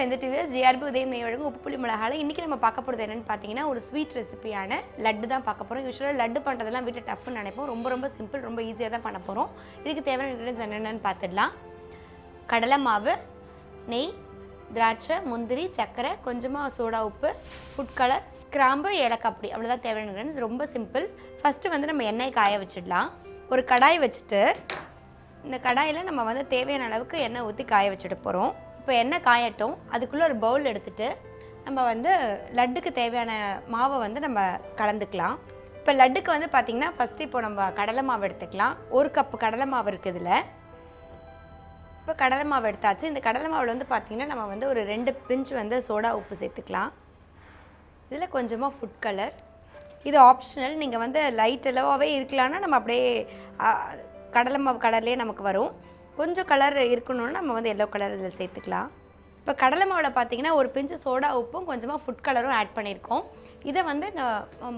வெந்த TVS GRB உதயம் வழங்கும் உப்பு புளி மிளகால இன்றைக்கி நம்ம பார்க்க போகிறது என்னென்னு பார்த்தீங்கன்னா ஒரு ஸ்வீட் ரெசிபியான லட்டு தான் பார்க்க போகிறோம் யூஸ்வலாக லட்டு பண்ணுறதெல்லாம் வீட்டில் டஃப்னு நினைப்போம். ரொம்ப ரொம்ப சிம்பிள் ரொம்ப ஈஸியாக தான் பண்ண போகிறோம் இதுக்கு தேவையான இன்க்ரீடியன்ஸ் என்னென்னு பார்த்துடலாம் கடலை மாவு நெய் திராட்சை முந்திரி சர்க்கரை கொஞ்சமாக சோடா உப்பு ஃபுட் கலர் கிராம்பு ஏலக்காப்பொடி அவ்வளோதான் தேவையான இன்க்ரீடியன்ஸ் ரொம்ப சிம்பிள் ஃபஸ்ட்டு வந்து நம்ம எண்ணெய் காய வச்சிடலாம். ஒரு கடாய் வச்சுட்டு இந்த கடாயில் நம்ம வந்து தேவையான அளவுக்கு எண்ணெய் ஊற்றி காய வச்சுட்டு போகிறோம் இப்போ எண்ணெய் காயட்டும் அதுக்குள்ளே ஒரு பவுல் எடுத்துகிட்டு நம்ம வந்து லட்டுக்கு தேவையான மாவை வந்து நம்ம கலந்துக்கலாம். இப்போ லட்டுக்கு வந்து பார்த்திங்கன்னா ஃபஸ்ட்டு இப்போ நம்ம கடலை மாவு எடுத்துக்கலாம். ஒரு கப்பு கடலை மாவு இருக்குது இதில். இப்போ கடலை மாவு எடுத்தாச்சு. இந்த கடலை மாவில் வந்து பார்த்திங்கன்னா நம்ம வந்து ஒரு ரெண்டு பிஞ்ச் வந்து சோடா உப்பு சேர்த்துக்கலாம். இதில் கொஞ்சமாக ஃபுட் கலர் இது ஆப்ஷனல் நீங்கள் வந்து லைட் அளவாகவே இருக்கலாம்னா நம்ம அப்படியே கடலை மாவு கடலே நமக்கு வரும். கொஞ்சம் கலர் இருக்கணும்னா நம்ம வந்து எல்லோ கலர் இதில் சேர்த்துக்கலாம். இப்போ கடலை மாவில் பார்த்தீங்கன்னா ஒரு பிஞ்சு சோடா உப்பும் கொஞ்சமாக ஃபுட் கலரும் ஆட் பண்ணியிருக்கோம். இதை வந்து இந்த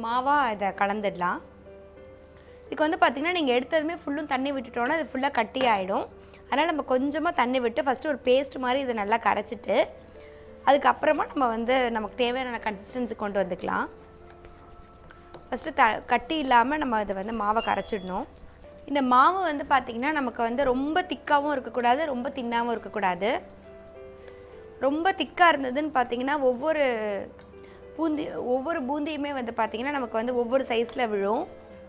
மாவாக இதை கலந்துடலாம். இதுக்கு வந்து பார்த்திங்கன்னா நீங்கள் எடுத்ததுமே ஃபுல்லும் தண்ணி விட்டுட்டோன்னா அது ஃபுல்லாக கட்டி ஆகிடும் அதனால் நம்ம கொஞ்சமாக தண்ணி விட்டு ஃபஸ்ட்டு ஒரு பேஸ்ட் மாதிரி இதை நல்லா கரைச்சிட்டு அதுக்கப்புறமா நம்ம வந்து நமக்கு தேவையான கன்சிஸ்டன்சி கொண்டு வந்துக்கலாம். ஃபஸ்ட்டு த கட்டி இல்லாமல் நம்ம இதை வந்து மாவை கரைச்சிடணும். இந்த மாவு வந்து பார்த்திங்கன்னா நமக்கு வந்து ரொம்ப திக்காகவும் இருக்கக்கூடாது ரொம்ப தின்னாகவும் இருக்கக்கூடாது. ரொம்ப திக்காக இருந்ததுன்னு பார்த்தீங்கன்னா ஒவ்வொரு பூந்தி ஒவ்வொரு பூந்தியுமே வந்து பார்த்திங்கன்னா நமக்கு வந்து ஒவ்வொரு சைஸில் விழும்.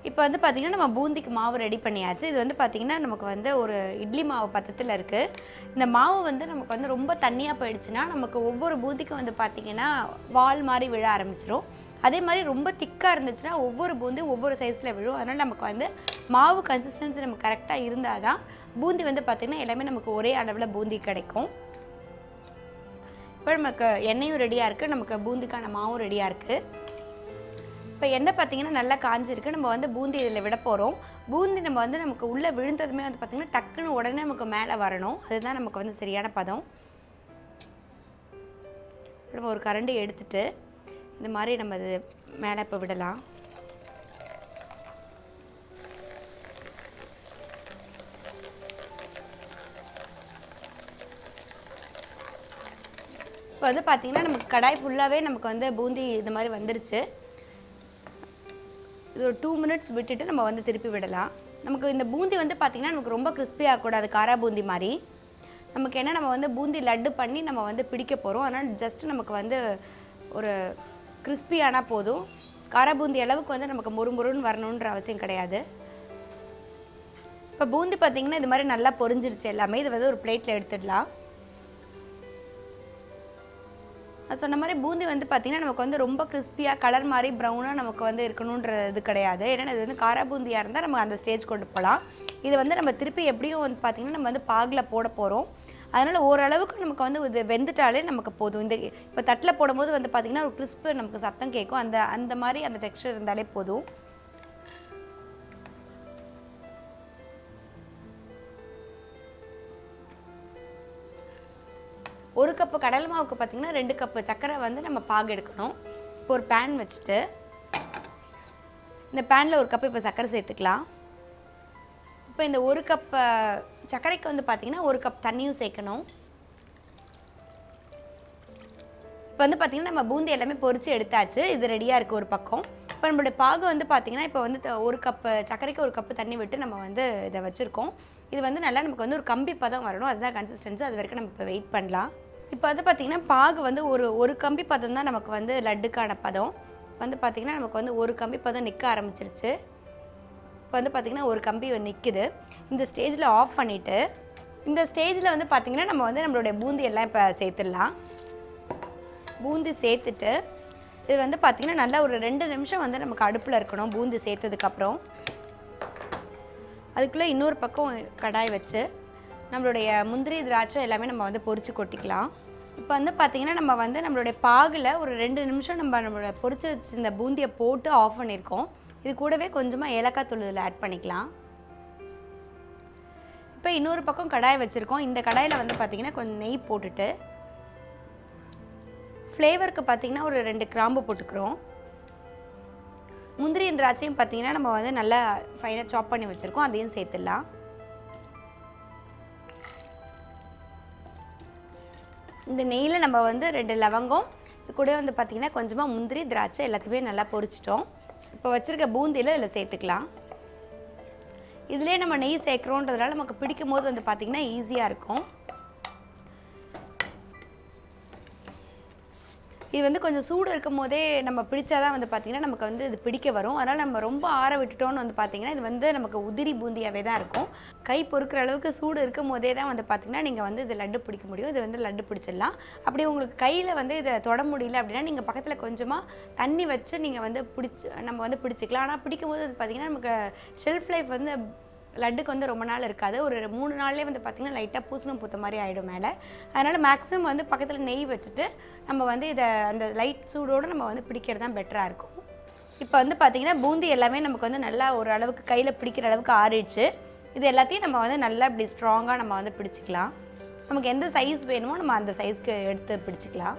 இப்போ வந்து பார்த்திங்கன்னா நம்ம பூந்திக்கு மாவு ரெடி பண்ணியாச்சு. இது வந்து பார்த்திங்கன்னா நமக்கு வந்து ஒரு இட்லி மாவு பத்தத்தில் இருக்குது இந்த மாவு வந்து நமக்கு வந்து ரொம்ப தண்ணியாக போயிடுச்சுன்னா நமக்கு ஒவ்வொரு பூந்திக்கும் வந்து பார்த்திங்கன்னா வால் மாதிரி விழ ஆரம்பிச்சிரும். அதே மாதிரி ரொம்ப திக்காக இருந்துச்சுன்னா ஒவ்வொரு பூந்தி ஒவ்வொரு சைஸில் விழும். அதனால் நமக்கு வந்து மாவு கன்சிஸ்டன்சி நமக்கு கரெக்டாக இருந்தால் தான் பூந்தி வந்து பார்த்திங்கன்னா எல்லாமே நமக்கு ஒரே அளவில் பூந்தி கிடைக்கும். இப்போ நமக்கு எண்ணெயும் ரெடியாக இருக்குது நமக்கு பூந்திக்கான மாவும் ரெடியாக இருக்குது இப்போ எண்ணெய் பார்த்தீங்கன்னா நல்லா காஞ்சிருக்கு. நம்ம வந்து பூந்தி இதில் விட போகிறோம் பூந்தி நம்ம வந்து நமக்கு உள்ளே விழுந்ததுமே வந்து பார்த்திங்கன்னா டக்குன்னு உடனே நமக்கு மேலே வரணும். அதுதான் நமக்கு வந்து சரியான பதம். நம்ம ஒரு கரண்டி எடுத்துகிட்டு இந்த மாதிரி நம்ம இது மேலே இப்போ விடலாம். இப்போ வந்து பார்த்திங்கன்னா நமக்கு கடாய் ஃபுல்லாகவே நமக்கு வந்து பூந்தி இது மாதிரி வந்துருச்சு. இது ஒரு டூ மினிட்ஸ் விட்டுட்டு நம்ம வந்து திருப்பி விடலாம். நமக்கு இந்த பூந்தி வந்து பார்த்திங்கன்னா நமக்கு ரொம்ப கிறிஸ்பியாக ஆகக்கூடாது காரா பூந்தி மாதிரி. நமக்கு என்ன நம்ம வந்து பூந்தி லட்டு பண்ணி நம்ம வந்து பிடிக்க போகிறோம் அதனால் ஜஸ்ட் நமக்கு வந்து ஒரு crispy போதும். காரா பூந்தி அளவுக்கு வந்து நமக்கு முறுமுறுன்னு வரணுன்ற அவசியம் கிடையாது. இப்போ பூந்தி பார்த்திங்கன்னா இது மாதிரி நல்லா பொரிஞ்சிருச்சு எல்லாமே. இது வந்து ஒரு பிளேட்டில் எடுத்துடலாம். நான் சொன்ன மாதிரி பூந்தி வந்து பார்த்திங்கன்னா நமக்கு வந்து ரொம்ப கிறிஸ்பியாக கலர் மாதிரி ப்ரௌனாக நமக்கு வந்து இருக்கணுன்ற இது கிடையாது. ஏன்னா இது வந்து காரா பூந்தியாக இருந்தால் நம்ம அந்த ஸ்டேஜ் கொண்டு போகலாம் இது வந்து நம்ம திருப்பி எப்படியும் வந்து பார்த்திங்கன்னா நம்ம வந்து பாகில் போட போகிறோம் அதனால் ஓரளவுக்கு நமக்கு வந்து இது வெந்துட்டாலே நமக்கு போதும். இந்த இப்போ தட்டில் போடும்போது வந்து பார்த்திங்கன்னா ஒரு கிறிஸ்பு நமக்கு சத்தம் கேட்கும். அந்த அந்த மாதிரி அந்த டெக்ஸ்டர் இருந்தாலே போதும். ஒரு கப்பு கடல் மாவுக்கு பார்த்திங்கன்னா ரெண்டு கப்பு சர்க்கரை வந்து நம்ம பாகு எடுக்கணும். இப்போ ஒரு பேன் வச்சுட்டு இந்த பேனில் ஒரு கப்பு இப்போ சர்க்கரை சேர்த்துக்கலாம். இப்போ இந்த ஒரு கப்பை சர்க்கரைக்கு வந்து பார்த்திங்கன்னா ஒரு கப் தண்ணியும் சேர்க்கணும். இப்போ வந்து பார்த்திங்கன்னா நம்ம பூந்தி எல்லாமே பொறிச்சு எடுத்தாச்சு. இது ரெடியாக இருக்குது ஒரு பக்கம். இப்போ நம்மளுடைய பாகு வந்து பார்த்திங்கன்னா இப்போ வந்து த- ஒரு கப்பு சர்க்கரைக்கு ஒரு கப்பு தண்ணி விட்டு நம்ம வந்து இதை வச்சுருக்கோம். இது வந்து நல்லா நமக்கு வந்து ஒரு கம்பி பதம் வரணும். அதுதான் கன்சிஸ்டன்சி அது வரைக்கும் நம்ம இப்போ வெயிட் பண்ணலாம். இப்போ வந்து பார்த்திங்கன்னா பாகு வந்து ஒரு ஒரு கம்பி பதம் தான் நமக்கு வந்து லட்டுக்கான பதம். வந்து பார்த்திங்கன்னா நமக்கு வந்து ஒரு கம்பி பதம் நிற்க ஆரம்பிச்சிருச்சு. இப்போ வந்து பார்த்திங்கன்னா ஒரு கம்பி நிற்குது இந்த ஸ்டேஜில் ஆஃப் பண்ணிவிட்டு இந்த ஸ்டேஜில் வந்து பார்த்திங்கன்னா நம்ம வந்து நம்மளுடைய பூந்தி எல்லாம் இப்போ சேர்த்துடலாம். பூந்தி சேர்த்துட்டு இது வந்து பார்த்திங்கன்னா நல்லா ஒரு ரெண்டு நிமிஷம் வந்து நமக்கு அடுப்பில் இருக்கணும் பூந்தி சேர்த்ததுக்கப்புறம் அதுக்குள்ளே இன்னொரு பக்கம் கடாய் வச்சு நம்மளுடைய முந்திரி திராட்சை எல்லாமே நம்ம வந்து பொறிச்சு கொட்டிக்கலாம். இப்போ வந்து பார்த்திங்கன்னா நம்ம வந்து நம்மளுடைய பாகில் ஒரு ரெண்டு நிமிஷம் நம்ம நம்மளோட பொரிச்சு இந்த பூந்தியை போட்டு ஆஃப் பண்ணியிருக்கோம். இது கூடவே கொஞ்சமாக ஏலக்காய் தூள் இதில் ஆட் பண்ணிக்கலாம். இப்போ இன்னொரு பக்கம் கடாய் வச்சுருக்கோம். இந்த கடாயில் வந்து பார்த்திங்கன்னா கொஞ்சம் நெய் போட்டுட்டு ஃப்ளேவருக்கு பார்த்திங்கன்னா ஒரு ரெண்டு கிராம்பு போட்டுக்கிறோம். முந்திரி திராட்சையும் பார்த்திங்கன்னா நம்ம வந்து நல்லா ஃபைனாக சாப் பண்ணி வச்சுருக்கோம். அதையும் சேர்த்துடலாம். இந்த நெய்யில் நம்ம வந்து ரெண்டு லவங்கம் இது கூட வந்து பார்த்திங்கன்னா கொஞ்சமாக முந்திரி திராட்சை எல்லாத்தையுமே நல்லா பொரிச்சிட்டோம். இப்போ வச்சுருக்க பூந்தியில் இதில் சேர்த்துக்கலாம். இதிலே நம்ம நெய் சேர்க்குறோன்றதுனால நமக்கு பிடிக்கும் போது வந்து பார்த்திங்கன்னா ஈஸியாக இருக்கும். இது வந்து கொஞ்சம் சூடு இருக்கும் போதே நம்ம பிடிச்சாதான் வந்து பார்த்திங்கன்னா நமக்கு வந்து இது பிடிக்க வரும். அதனால் நம்ம ரொம்ப ஆற விட்டுட்டோம்னு வந்து பார்த்திங்கன்னா இது வந்து நமக்கு உதிரி பூந்தியாகவே தான் இருக்கும். கை பொறுக்கிற அளவுக்கு சூடு இருக்கும் போதே தான் வந்து பார்த்திங்கன்னா நீங்கள் வந்து இது லட்டு பிடிக்க முடியும். இது வந்து லட்டு பிடிச்சிடலாம். அப்படி உங்களுக்கு கையில் வந்து இதை தொட முடியல அப்படின்னா நீங்கள் பக்கத்தில் கொஞ்சமாக தண்ணி வச்சு நீங்கள் வந்து பிடிச்சி நம்ம வந்து பிடிச்சிக்கலாம். ஆனால் பிடிக்கும் போது வந்து பார்த்திங்கன்னா நமக்கு ஷெல்ஃப் லைஃப் வந்து லட்டுக்கு வந்து ரொம்ப நாள் இருக்காது. ஒரு மூணு நாள்லேயே வந்து பார்த்திங்கன்னா லைட்டாக பூசணம் பூத்த மாதிரி ஆகிடும் மேலே. அதனால் மேக்ஸிமம் வந்து பக்கத்தில் நெய் வச்சுட்டு நம்ம வந்து இதை அந்த லைட் சூடோடு நம்ம வந்து பிடிக்கிறது தான் பெட்டராக இருக்கும். இப்போ வந்து பார்த்திங்கன்னா பூந்தி எல்லாமே நமக்கு வந்து நல்லா ஒரு அளவுக்கு கையில் பிடிக்கிற அளவுக்கு ஆறிடுச்சு. இது எல்லாத்தையும் நம்ம வந்து நல்லா இப்படி ஸ்ட்ராங்காக நம்ம வந்து பிடிச்சிக்கலாம். நமக்கு எந்த சைஸ் வேணுமோ நம்ம அந்த சைஸ்க்கு எடுத்து பிடிச்சிக்கலாம்.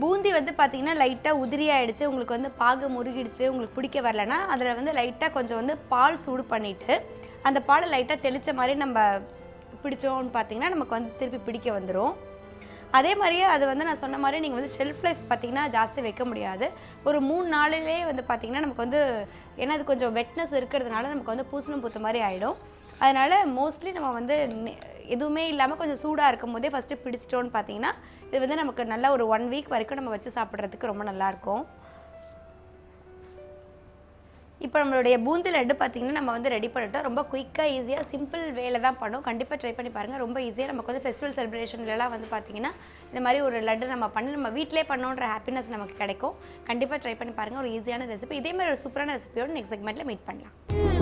பூந்தி வந்து பார்த்தீங்கன்னா லைட்டாக உதிரி ஆகிடுச்சு உங்களுக்கு வந்து பாகு முருகிடுச்சு உங்களுக்கு பிடிக்க வரலன்னா அதில் வந்து லைட்டாக கொஞ்சம் வந்து பால் சூடு பண்ணிவிட்டு அந்த பாலை லைட்டாக தெளித்த மாதிரி நம்ம பிடிச்சோம்னு பார்த்தீங்கன்னா நமக்கு வந்து திருப்பி பிடிக்க வந்துடும் அதே மாதிரியே அது வந்து நான் சொன்ன மாதிரி நீங்கள் வந்து ஷெல்ஃப் லைஃப் பார்த்தீங்கன்னா ஜாஸ்தி வைக்க முடியாது. ஒரு மூணு நாளிலே வந்து பார்த்திங்கன்னா நமக்கு வந்து ஏன்னா அது கொஞ்சம் வெட்னஸ் இருக்கிறதுனால நமக்கு வந்து பூசணம் பூத்த மாதிரி ஆகிடும் அதனால் மோஸ்ட்லி நம்ம வந்து எதுவுமே இல்லாமல் கொஞ்சம் சூடாக இருக்கும் போதே ஃபஸ்ட்டு பிடிச்சிட்டோன்னு பார்த்தீங்கன்னா இது வந்து நமக்கு நல்லா ஒரு ஒன் வீக் வரைக்கும் நம்ம வச்சு சாப்பிட்றதுக்கு ரொம்ப நல்லாயிருக்கும் இப்போ நம்மளுடைய பூந்தி லட்டு பார்த்தீங்கன்னா நம்ம வந்து ரெடி பண்ணிட்டோம். ரொம்ப குயிக்காக ஈஸியாக சிம்பிள் வேலை தான் பண்ணும். கண்டிப்பாக ட்ரை பண்ணி பாருங்கள் ரொம்ப ஈஸியாக நமக்கு வந்து ஃபெஸ்டிவல் செலிப்ரேஷன்லலாம் வந்து பார்த்திங்கன்னா இந்த மாதிரி ஒரு லட்டு நம்ம பண்ணி நம்ம வீட்டிலே பண்ணோன்ற ஹாப்பினஸ் நமக்கு கிடைக்கும். கண்டிப்பாக ட்ரை பண்ணி பாருங்கள் ஒரு ஈஸியான ரெசிபி இதே மாதிரி ஒரு சூப்பரான ரெசிபியோடு நெக்ஸ்ட் செக்மெண்ட்டில் மீட் பண்ணலாம்.